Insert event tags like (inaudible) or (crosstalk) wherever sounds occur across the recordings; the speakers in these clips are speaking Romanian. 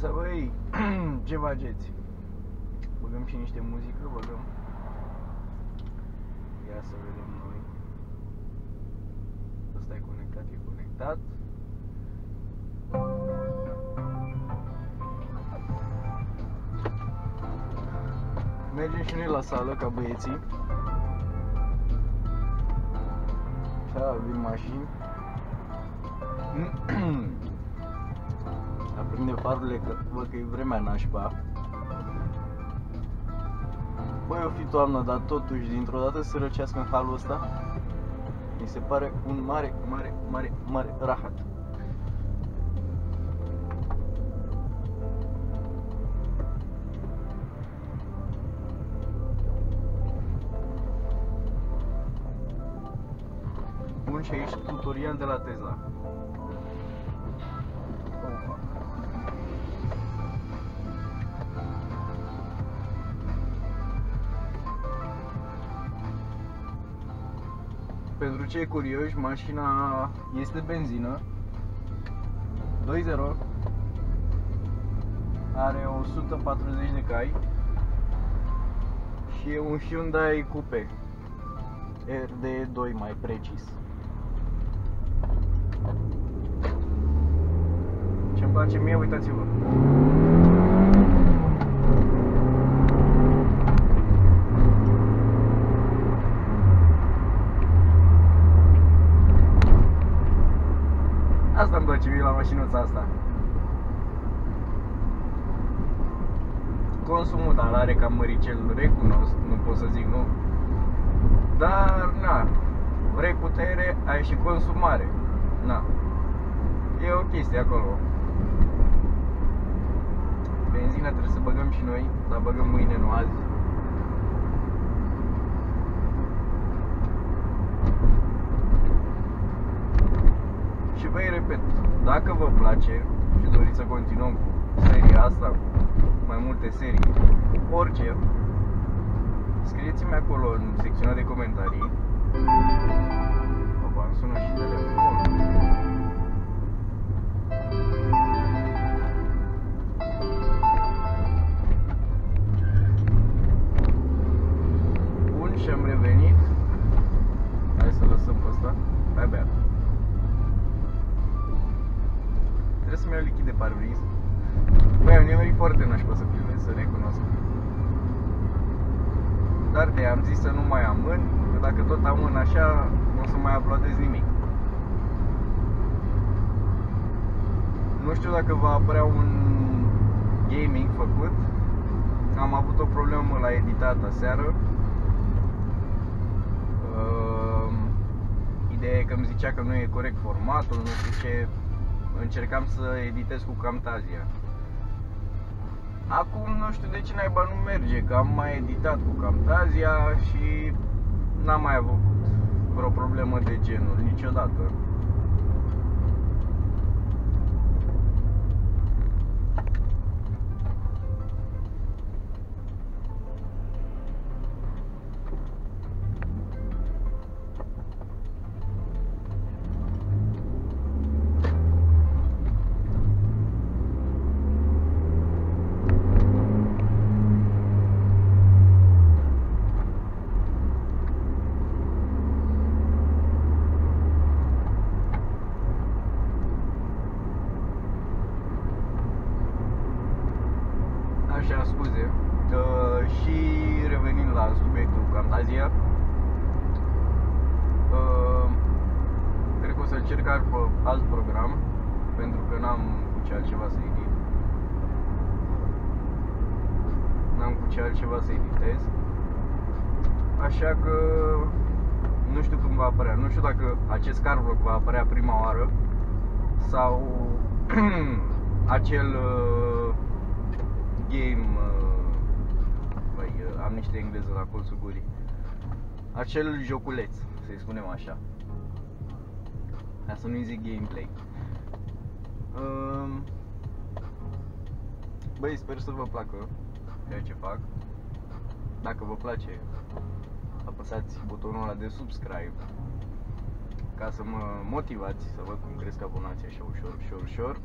Neața, băi, (clears throat) ce faceți? Băgăm și niște muzică, băgăm. Ia să vedem noi. Ăsta e conectat, e conectat. Mergem și noi la sală ca băieții. Da, vin mașini. (clears throat) Aprinde farurile că văd că e vremea nașpa. Băi, o fi toamnă, dar totuși dintr-o dată să răcească în halul ăsta Mi se pare un mare, mare, mare, mare rahat Bun, și aici tutorial de la Tesla Pentru cei curioși, mașina este benzină. 2.0 Are 140 de cai. Și e un Hyundai Coupe. RD2 mai precis. Ce-mi place mie, uitați-vă Asta îmi place mie la mașinuța asta. Consumul, dar are cam măricel, recunosc, nu pot să zic nu. Dar, na, vrei putere, ai și consumare. Na, e o chestie acolo. Benzina trebuie să băgăm și noi, dar băgăm mâine, nu azi Și vă repet, dacă vă place și doriți să continuăm cu seria asta, cu mai multe serii, orice, scrieți-mi acolo în secțiunea de comentarii. Opa, îmi sună și telefonul. Să-mi iau lichid de parbriz. Băi, am nimerit foarte nașpa să filmez, să recunosc. Dar de am zis să nu mai amân, că dacă tot amân așa, nu o să mai uploadez nimic. Nu știu dacă va apărea un gaming făcut. Am avut o problemă la editat aseară. Uh, ideea e că îmi zicea că nu e corect formatul, nu știu ce încercam să editez cu Camtasia. Acum nu știu de ce naiba nu merge, că am mai editat cu Camtasia și n-am mai avut vreo problemă de genul niciodată. Altceva să editez. Așa că nu știu cum va apărea. Nu știu dacă acest carvlog va apărea prima oară sau (clears throat) acel uh, game uh, băi, uh, am niște engleză la colțul gurii acel joculeț, să-i spunem așa ca să nu-i zic gameplay um, băi, sper să vă placă ceea ce fac dacă vă place apăsați butonul ăla de subscribe ca să mă motivați să văd cum cresc abonații așa ușor, ușor, ușor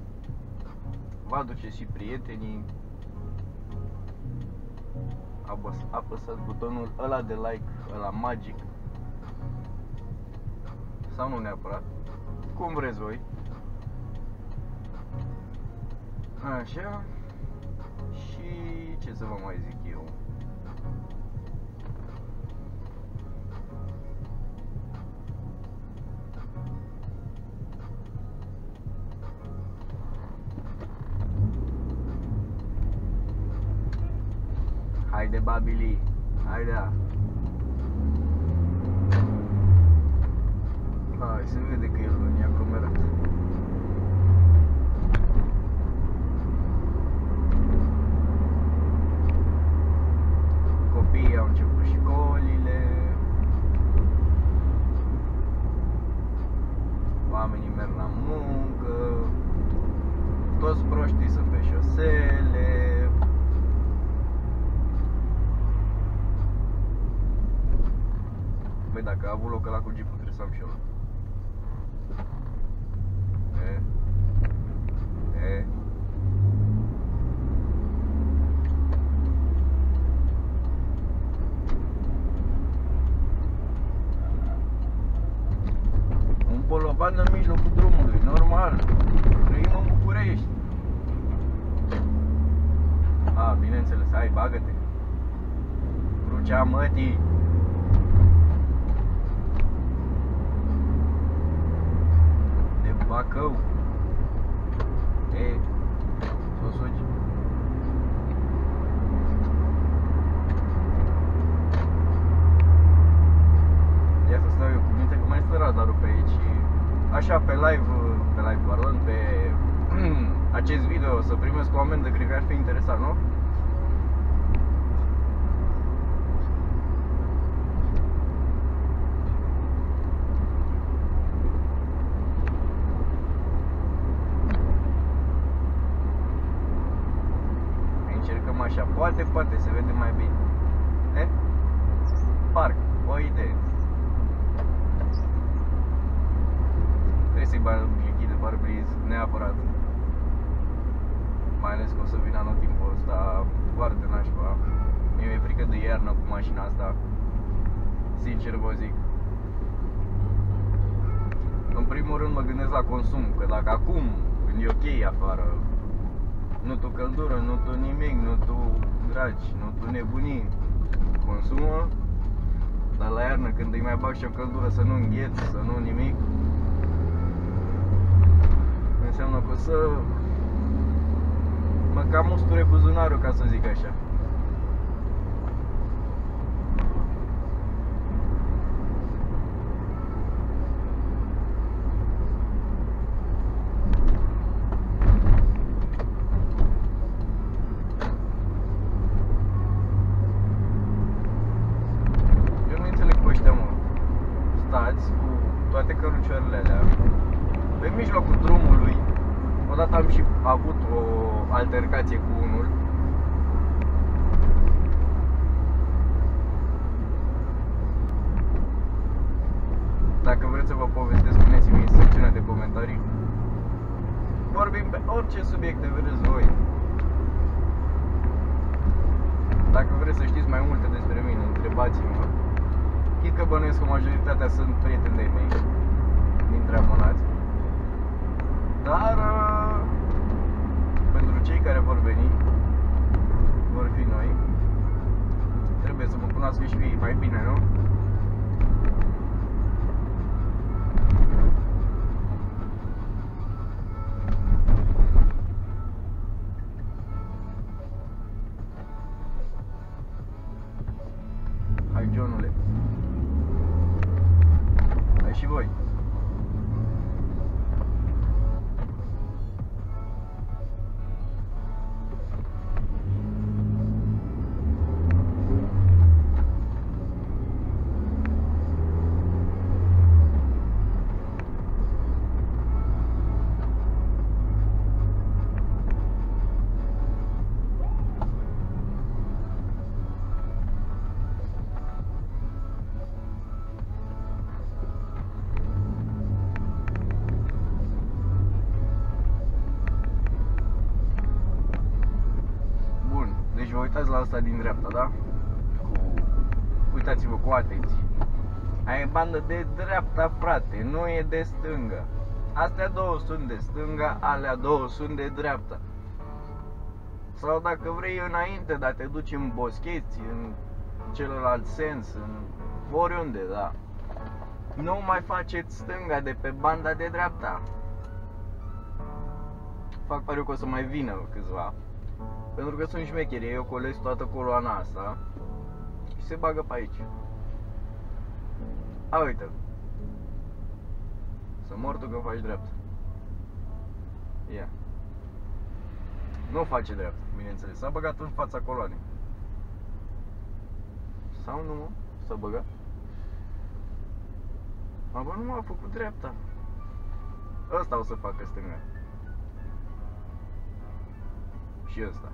vă aduceți și prietenii. Apăs, apăsați butonul ăla de like, ăla magic. Sau nu neapărat. Cum vreți voi. Așa. Și ce să vă mai zic out. Băi, dacă a avut loc ăla cu jeepul, trebuie să am și ăla. E. E. Un polovan în mijlocul drumului, normal. Trăim în București. A, bineînțeles, hai, bagă-te. Crucea mătii. De Bacău. E, să o sugi. Ia să stau eu cu minte că mai stă radarul pe aici și Așa, pe live, pe live, pardon, pe (clears throat) acest video să primesc o amendă, cred că ar fi interesant, nu? Hai, Încercăm așa, poate, poate, se vede mai bine. E? Parc, o idee. Trebuie să-i bani un ghid de parbriz, neapărat. Mai ales că o să vină anul timpul ăsta foarte nașpa. Mie mi-e frică de iarnă cu mașina asta. Sincer vă zic. În primul rând mă gândesc la consum, că dacă acum, când e ok afară, nu tu căldură, nu tu nimic, nu tu dragi, nu tu nebunii, consumă, dar la iarnă când îi mai bag și o căldură să nu îngheț, să nu nimic, înseamnă că o să mă cam usture buzunarul, ca să zic așa. Eu nu înțeleg pe ăștia, mă. Stați cu toate cărucioarele alea pe mijlocul drumului. Odată am și avut o altercație cu unul. Dacă vreți să vă povestesc, spuneți-mi în secțiunea de comentarii. Vorbim pe orice subiect de vreți voi. Dacă vreți să știți mai multe despre mine, întrebați-mă. Chit că bănuiesc că majoritatea sunt prieteni de mei dintre abonați. Dar uh, pentru cei care vor veni, vor fi noi, trebuie să mă cunoască și ei mai bine, nu? Uitați la asta din dreapta, da? Cu... Uitați-vă cu atenție. Aia e bandă de dreapta, frate, nu e de stânga. Astea două sunt de stânga, alea două sunt de dreapta. Sau dacă vrei înainte, dar te duci în boscheți, în celălalt sens, în oriunde, da. Nu mai faceți stânga de pe banda de dreapta. Fac pariu că o să mai vină câțiva. Pentru că sunt șmecheri, eu colez toată coloana asta și se bagă pe aici. A, uite Să mor tu că faci dreapta. Ia. Nu face dreapta, bineînțeles. S-a băgat în fața coloanei. Sau nu, s-a băgat? Mă, bă, nu m-a făcut dreapta. Ăsta o să facă stânga. Și ăsta.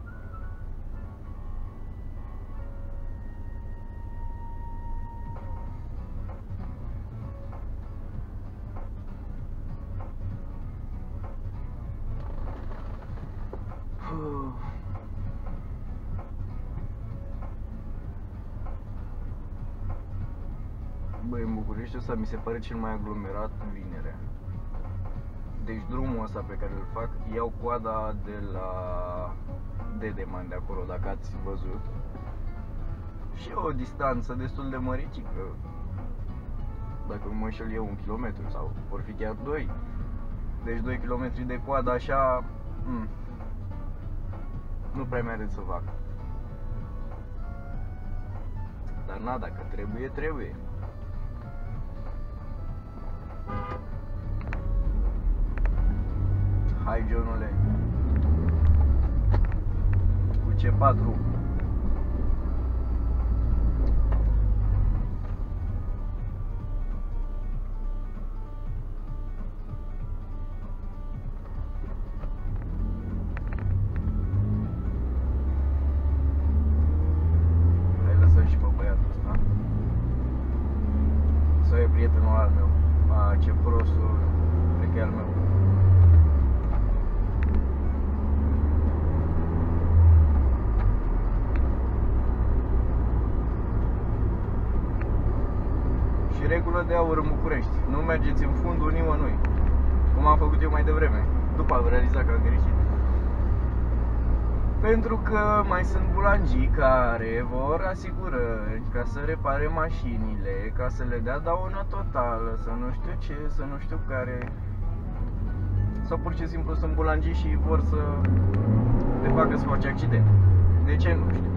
Băi, în București ăsta mi se pare cel mai aglomerat vinerea. Deci drumul ăsta pe care îl fac, iau coada de la Dedeman de acolo, dacă ați văzut. Și o distanță destul de măricică. Dacă nu mă înșel eu un kilometru sau vor fi chiar doi. Deci 2 km de coadă așa... Mm, nu prea mi să fac. Dar na, dacă trebuie, trebuie. Hai, Johnule. Cu C4. regulă Nu mergeți în fundul nimănui. Cum am făcut eu mai devreme. După am realizat că am greșit. Pentru că mai sunt bulangii care vor asigurări ca să repare mașinile, ca să le dea dauna totală, să nu știu ce, să nu știu care. Sau pur și simplu sunt bulangii și vor să te facă să faci accident. De ce nu știu?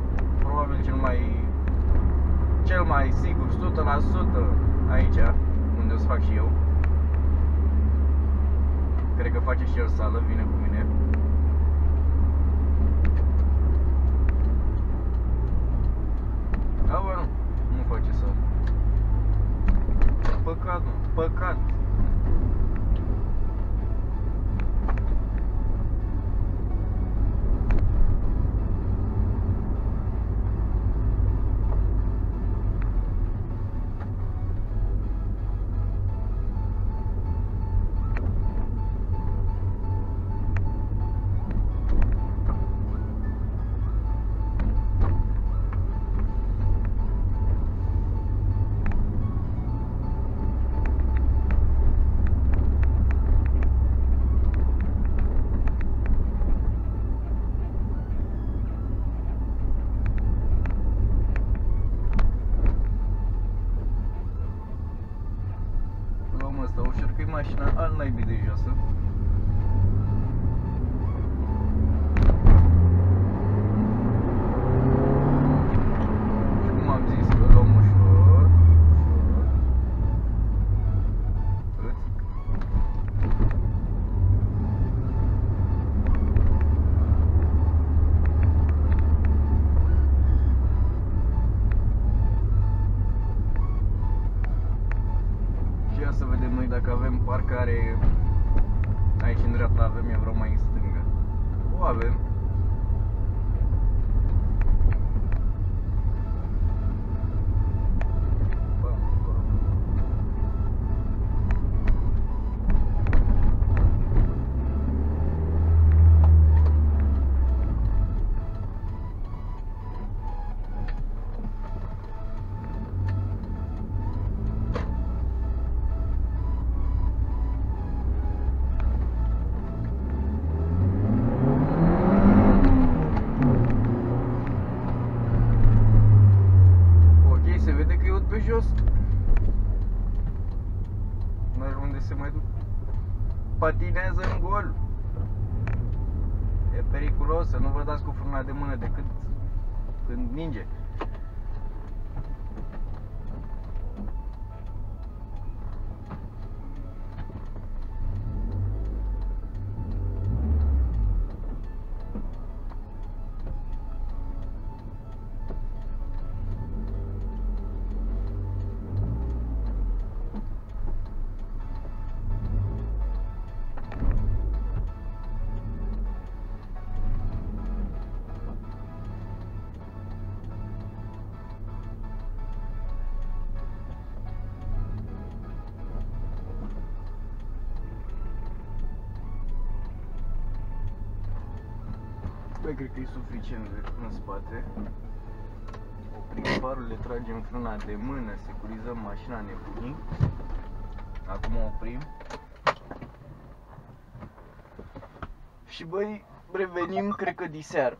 probabil cel mai cel mai sigur, 100% aici, unde o să fac și eu. Cred că face și el sală, vine cu mine. Da, bă, nu, nu face sală. Păcat, nu, păcat. Ușor că dacă avem parcare aici în dreapta avem, eu vreau mai în stângă. O avem. Când ninge. Băi, cred că e suficient de în spate. Oprim parul, le tragem frâna de mână, securizăm mașina nebunii. Acum oprim. Și băi, revenim, cred că diseară.